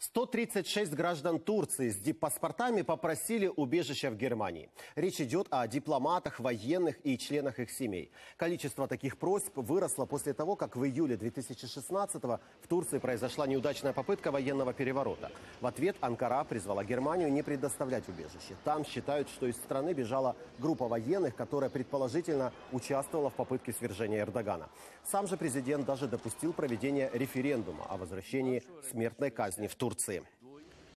136 граждан Турции с диппаспортами попросили убежища в Германии. Речь идет о дипломатах, военных и членах их семей. Количество таких просьб выросло после того, как в июле 2016-го в Турции произошла неудачная попытка военного переворота. В ответ Анкара призвала Германию не предоставлять убежище. Там считают, что из страны бежала группа военных, которая предположительно участвовала в попытке свержения Эрдогана. Сам же президент даже допустил проведение референдума о возвращении смертной казни в Турции. Турции.